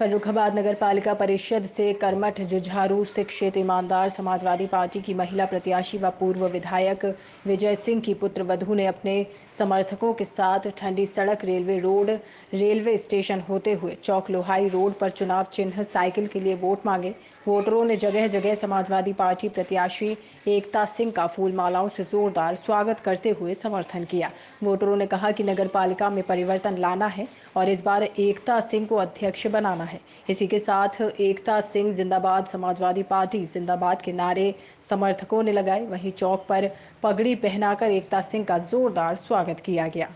फर्रुखाबाद नगर पालिका परिषद से कर्मठ जुझारू, शिक्षित, ईमानदार, समाजवादी पार्टी की महिला प्रत्याशी व पूर्व विधायक विजय सिंह की पुत्र वधु ने अपने समर्थकों के साथ ठंडी सड़क रेलवे रोड, रेलवे स्टेशन होते हुए चौक लोहाई रोड पर चुनाव चिन्ह साइकिल के लिए वोट मांगे। वोटरों ने जगह जगह समाजवादी पार्टी प्रत्याशी एकता सिंह का फूल मालाओं से जोरदार स्वागत करते हुए समर्थन किया। वोटरों ने कहा कि नगर में परिवर्तन लाना है और इस बार एकता सिंह को अध्यक्ष बनाना है। इसी के साथ एकता सिंह जिंदाबाद समाजवादी पार्टी जिंदाबाद के नारे समर्थकों ने लगाए। वहीं चौक पर पगड़ी पहनाकर एकता सिंह का जोरदार स्वागत किया गया।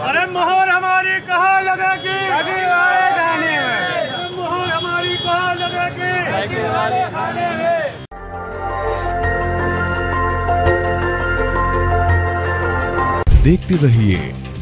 अरे मोहर हमारी कहाँ लगेगी? अभी वाले गाने मोहर हमारी कहाँ लगेगी? देखते रहिए